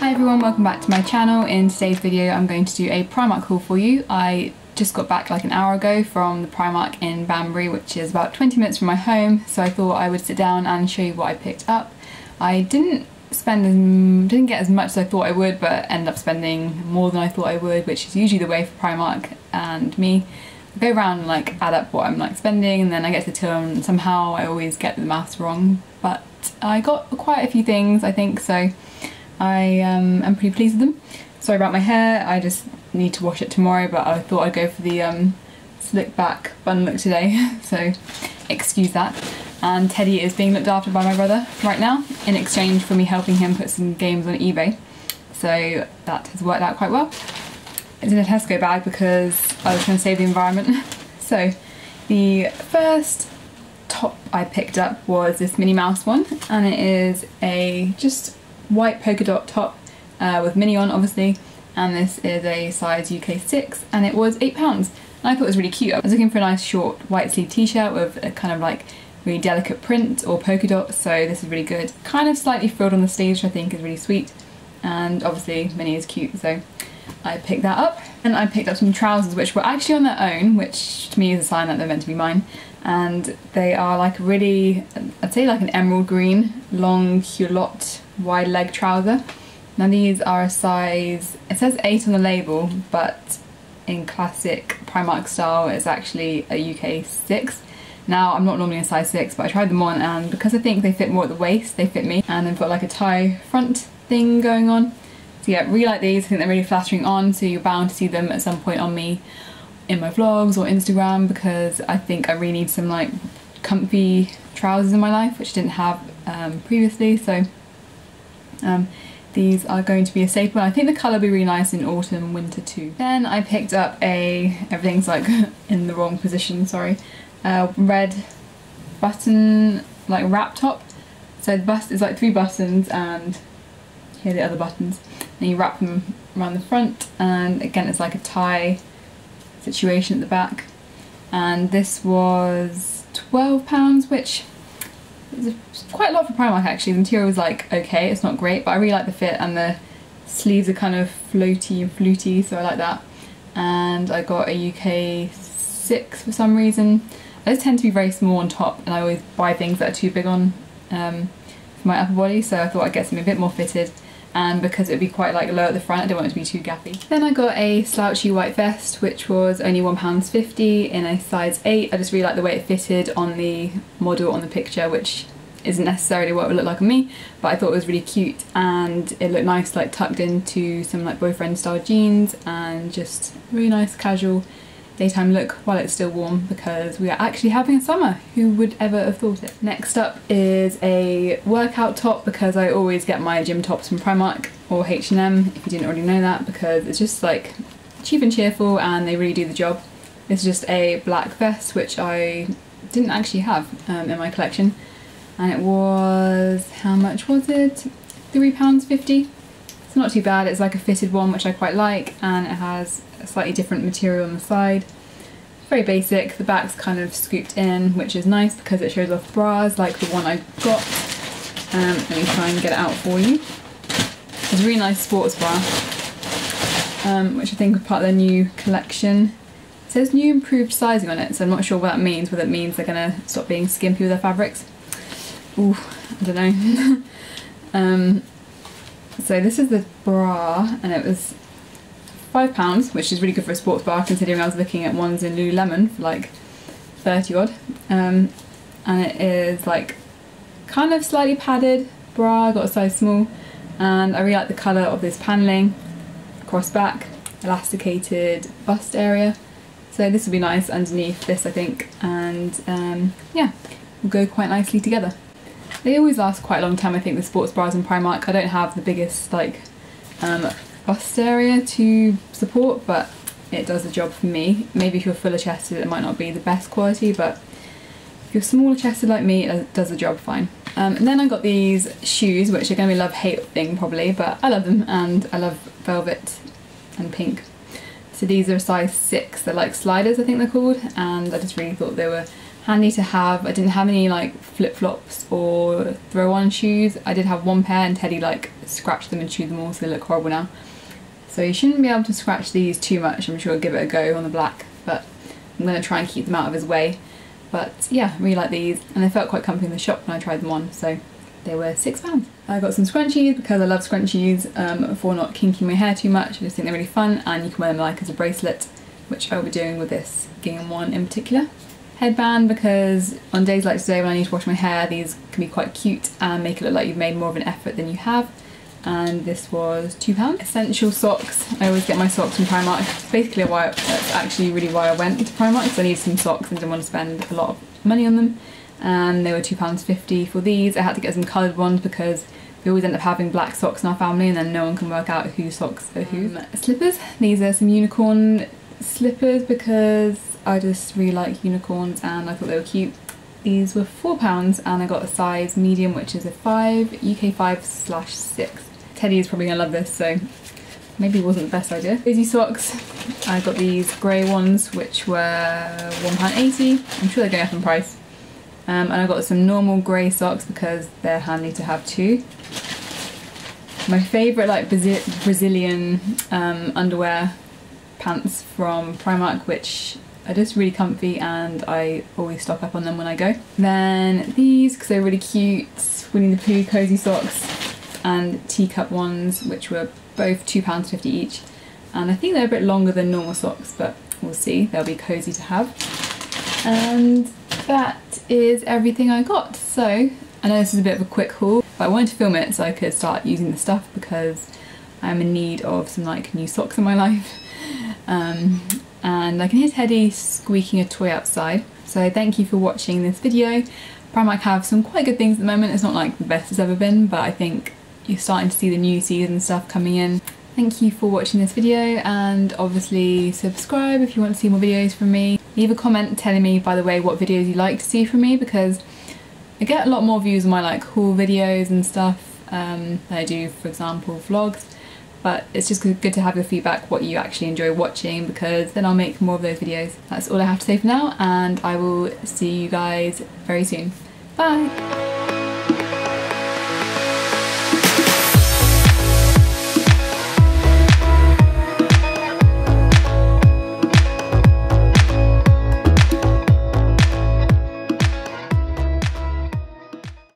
Hi everyone, welcome back to my channel. In today's video I'm going to do a Primark haul for you. I just got back like an hour ago from the Primark in Banbury which is about 20 minutes from my home so I thought I would sit down and show you what I picked up. I didn't spend as, didn't get as much as I thought I would but end up spending more than I thought I would which is usually the way for Primark and me. I go around and like add up what I'm like spending and then I get to the till and somehow I always get the maths wrong but I got quite a few things I think so I um, am pretty pleased with them. Sorry about my hair, I just need to wash it tomorrow but I thought I'd go for the um, slick back bun look today so excuse that. And Teddy is being looked after by my brother right now in exchange for me helping him put some games on eBay so that has worked out quite well. It's in a Tesco bag because I was trying to save the environment. so the first top I picked up was this Minnie Mouse one and it is a just white polka dot top uh, with Minnie on obviously and this is a size UK 6 and it was £8 and I thought it was really cute. I was looking for a nice short white sleeve t-shirt with a kind of like really delicate print or polka dot so this is really good. Kind of slightly frilled on the sleeves which I think is really sweet and obviously Minnie is cute so I picked that up. And I picked up some trousers which were actually on their own which to me is a sign that they're meant to be mine and they are like really, I'd say like an emerald green long culotte wide leg trouser. Now these are a size, it says 8 on the label, but in classic Primark style it's actually a UK 6. Now I'm not normally a size 6 but I tried them on and because I think they fit more at the waist, they fit me and they've got like a tie front thing going on. So yeah, really like these, I think they're really flattering on so you're bound to see them at some point on me in my vlogs or Instagram because I think I really need some like comfy trousers in my life which I didn't have um, previously so um, these are going to be a staple. I think the colour will be really nice in autumn and winter too. Then I picked up a, everything's like in the wrong position, sorry, red button like wrap top. So the bust is like three buttons and here are the other buttons. And you wrap them around the front and again it's like a tie situation at the back. And this was £12 which it's quite a lot for Primark actually. The material was like okay, it's not great, but I really like the fit and the sleeves are kind of floaty and fluty, so I like that. And I got a UK 6 for some reason. I just tend to be very small on top and I always buy things that are too big on um, for my upper body, so I thought I'd get something a bit more fitted and because it would be quite like low at the front I didn't want it to be too gappy. Then I got a slouchy white vest which was only £1.50 in a size 8. I just really like the way it fitted on the model on the picture which isn't necessarily what it would look like on me but I thought it was really cute and it looked nice like tucked into some like boyfriend style jeans and just really nice casual daytime look while it's still warm because we are actually having a summer. Who would ever have thought it? Next up is a workout top because I always get my gym tops from Primark or H&M if you didn't already know that because it's just like cheap and cheerful and they really do the job. It's just a black vest which I didn't actually have um, in my collection and it was, how much was it? £3.50. Not too bad, it's like a fitted one which I quite like and it has a slightly different material on the side. Very basic, the back's kind of scooped in, which is nice because it shows off bras like the one I got. Um, let me try and get it out for you. It's a really nice sports bra, um, which I think is part of their new collection. It says new improved sizing on it, so I'm not sure what that means, whether it means they're going to stop being skimpy with their fabrics. Ooh, I don't know. um, so this is the bra, and it was five pounds, which is really good for a sports bar considering I was looking at ones in Lululemon for like 30 odd. Um, and it is like kind of slightly padded bra, got a size small, and I really like the colour of this panelling, cross back, elasticated bust area. So this will be nice underneath this I think, and um, yeah, will go quite nicely together. They always last quite a long time I think the sports bras in Primark. I don't have the biggest like um, bust area to support but it does the job for me. Maybe if you're fuller chested it might not be the best quality but if you're smaller chested like me it does the job fine. Um, and then I got these shoes which are going to be love-hate thing probably but I love them and I love velvet and pink. So these are a size 6, they're like sliders I think they're called and I just really thought they were handy to have. I didn't have any like flip-flops or throw-on shoes. I did have one pair and Teddy like scratched them and chewed them all so they look horrible now. So you shouldn't be able to scratch these too much. I'm sure I'll give it a go on the black, but I'm going to try and keep them out of his way. But yeah, I really like these and they felt quite comfy in the shop when I tried them on, so they were six pounds. I got some scrunchies because I love scrunchies um, for not kinking my hair too much. I just think they're really fun and you can wear them like as a bracelet, which I'll be doing with this gingham one in particular. Headband because on days like today when I need to wash my hair, these can be quite cute and make it look like you've made more of an effort than you have. And this was £2. Essential socks. I always get my socks from Primark. It's basically why that's actually really why I went to Primark because I needed some socks and didn't want to spend a lot of money on them and they were £2.50 for these. I had to get some coloured ones because we always end up having black socks in our family and then no one can work out whose socks are whose. Um, slippers. These are some unicorn slippers because I just really like unicorns and I thought they were cute. These were £4 and I got a size medium which is a 5, UK 5 slash 6. Teddy is probably going to love this so maybe it wasn't the best idea. Daisy socks. I got these grey ones which were £1.80. I'm sure they're going up in price. Um, and I got some normal grey socks because they're handy to have too. My favourite like Brazilian um, underwear pants from Primark which are just really comfy and I always stock up on them when I go. Then these because they're really cute, Winnie the Pooh cozy socks and teacup ones which were both £2.50 each and I think they're a bit longer than normal socks but we'll see, they'll be cozy to have. And that is everything I got. So I know this is a bit of a quick haul, but I wanted to film it so I could start using the stuff because I'm in need of some like new socks in my life. Um, and I can hear Teddy squeaking a toy outside. So thank you for watching this video. Primark have some quite good things at the moment. It's not like the best it's ever been, but I think you're starting to see the new season stuff coming in. Thank you for watching this video and obviously subscribe if you want to see more videos from me. Leave a comment telling me, by the way, what videos you'd like to see from me because I get a lot more views on my like haul videos and stuff um, I do, for example, vlogs. But it's just good to have your feedback, what you actually enjoy watching, because then I'll make more of those videos. That's all I have to say for now, and I will see you guys very soon. Bye!